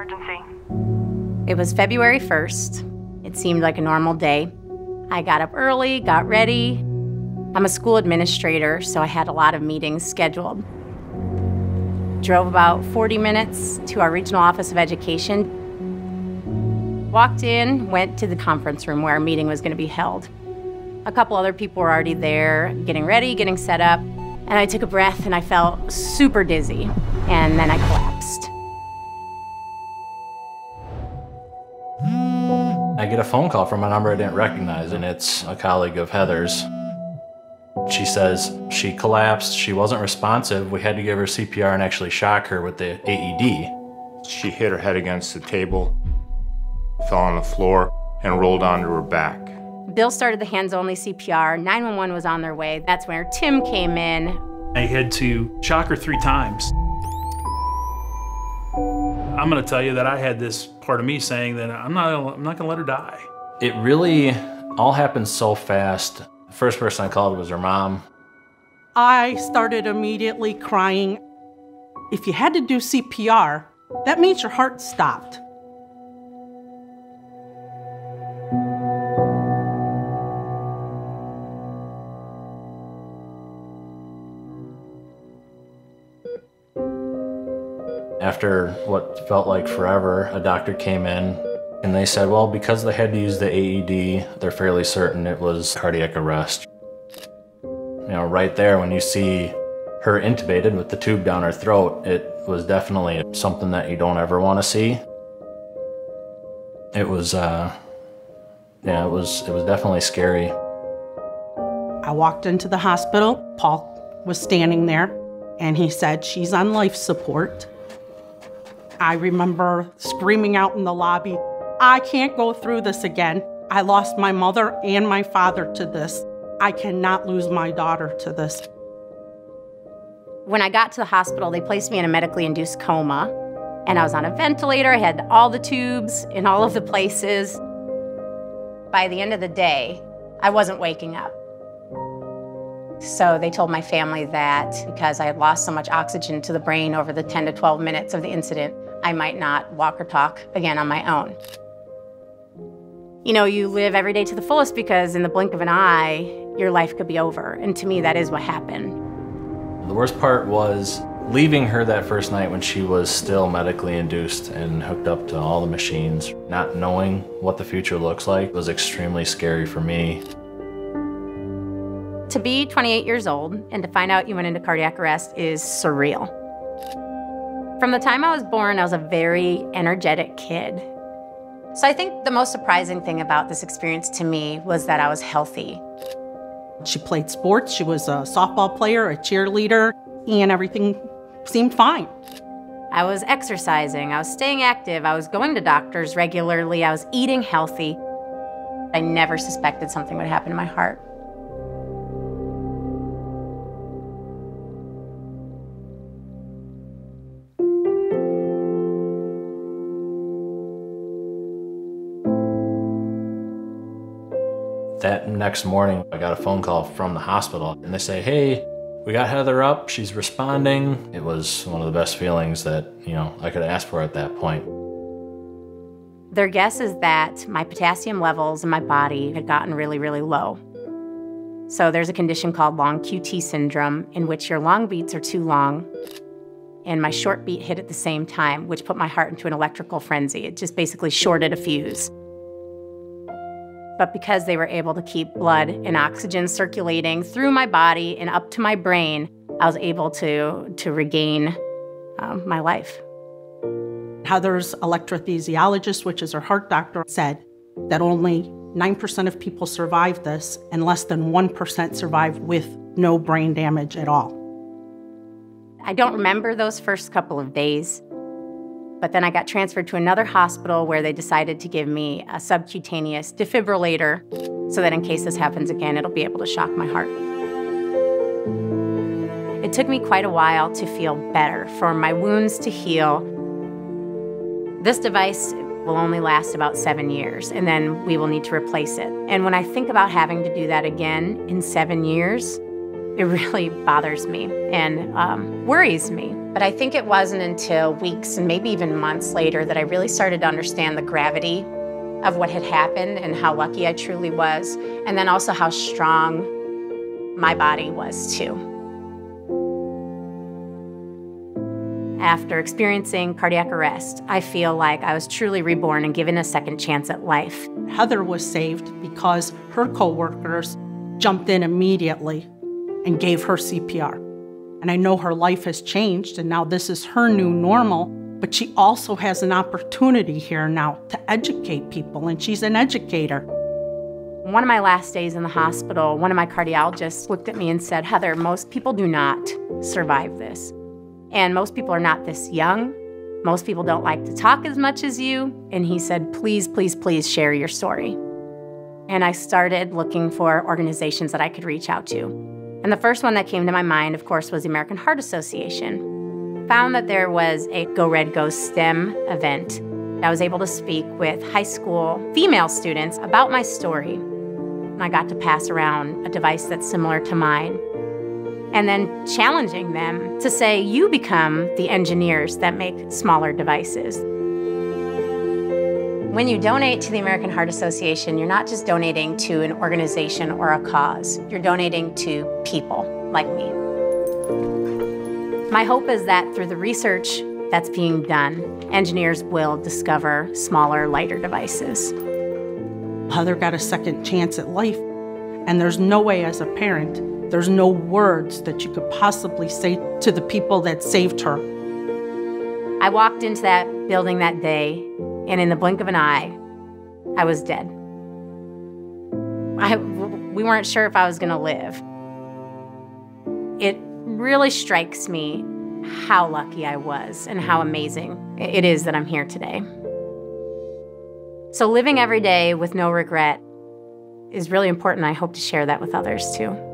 emergency. It was February 1st. It seemed like a normal day. I got up early, got ready. I'm a school administrator, so I had a lot of meetings scheduled. Drove about 40 minutes to our regional office of education. Walked in, went to the conference room where our meeting was going to be held. A couple other people were already there, getting ready, getting set up, and I took a breath and I felt super dizzy, and then I collapsed. Get a phone call from a number I didn't recognize, and it's a colleague of Heather's. She says she collapsed, she wasn't responsive, we had to give her CPR and actually shock her with the AED. She hit her head against the table, fell on the floor, and rolled onto her back. Bill started the hands only CPR. 911 was on their way. That's where Tim came in. I had to shock her three times. I'm going to tell you that I had this part of me saying that I'm not, I'm not going to let her die. It really all happened so fast. The first person I called was her mom. I started immediately crying. If you had to do CPR, that means your heart stopped. After what felt like forever, a doctor came in and they said, well, because they had to use the AED, they're fairly certain it was cardiac arrest. You know, right there when you see her intubated with the tube down her throat, it was definitely something that you don't ever want to see. It was, uh, yeah, it was, it was definitely scary. I walked into the hospital. Paul was standing there, and he said, She's on life support. I remember screaming out in the lobby, I can't go through this again. I lost my mother and my father to this. I cannot lose my daughter to this. When I got to the hospital, they placed me in a medically induced coma, and I was on a ventilator. I had all the tubes in all of the places. By the end of the day, I wasn't waking up. So they told my family that because I had lost so much oxygen to the brain over the 10 to 12 minutes of the incident, I might not walk or talk again on my own. You know, you live every day to the fullest because in the blink of an eye, your life could be over. And to me, that is what happened. The worst part was leaving her that first night when she was still medically induced and hooked up to all the machines. Not knowing what the future looks like was extremely scary for me. To be 28 years old and to find out you went into cardiac arrest is surreal. From the time I was born, I was a very energetic kid. So I think the most surprising thing about this experience to me was that I was healthy. She played sports, she was a softball player, a cheerleader, and everything seemed fine. I was exercising, I was staying active, I was going to doctors regularly, I was eating healthy. I never suspected something would happen to my heart. That next morning, I got a phone call from the hospital and they say, hey, we got Heather up, she's responding. It was one of the best feelings that, you know, I could ask for at that point. Their guess is that my potassium levels in my body had gotten really, really low. So there's a condition called long QT syndrome in which your long beats are too long and my short beat hit at the same time, which put my heart into an electrical frenzy. It just basically shorted a fuse but because they were able to keep blood and oxygen circulating through my body and up to my brain, I was able to, to regain um, my life. Heather's electrophysiologist, which is her heart doctor, said that only 9% of people survive this and less than 1% survive with no brain damage at all. I don't remember those first couple of days. But then I got transferred to another hospital where they decided to give me a subcutaneous defibrillator so that in case this happens again, it'll be able to shock my heart. It took me quite a while to feel better, for my wounds to heal. This device will only last about seven years, and then we will need to replace it. And when I think about having to do that again in seven years, it really bothers me and um, worries me. But I think it wasn't until weeks and maybe even months later that I really started to understand the gravity of what had happened and how lucky I truly was, and then also how strong my body was too. After experiencing cardiac arrest, I feel like I was truly reborn and given a second chance at life. Heather was saved because her coworkers jumped in immediately and gave her CPR. And I know her life has changed and now this is her new normal, but she also has an opportunity here now to educate people and she's an educator. One of my last days in the hospital, one of my cardiologists looked at me and said, Heather, most people do not survive this. And most people are not this young. Most people don't like to talk as much as you. And he said, please, please, please share your story. And I started looking for organizations that I could reach out to. And the first one that came to my mind, of course, was the American Heart Association. Found that there was a Go Red Go STEM event. I was able to speak with high school female students about my story. And I got to pass around a device that's similar to mine and then challenging them to say, you become the engineers that make smaller devices. When you donate to the American Heart Association, you're not just donating to an organization or a cause, you're donating to people like me. My hope is that through the research that's being done, engineers will discover smaller, lighter devices. Heather got a second chance at life, and there's no way as a parent there's no words that you could possibly say to the people that saved her. I walked into that building that day, and in the blink of an eye, I was dead. I, we weren't sure if I was going to live. It really strikes me how lucky I was and how amazing it is that I'm here today. So, living every day with no regret is really important. I hope to share that with others too.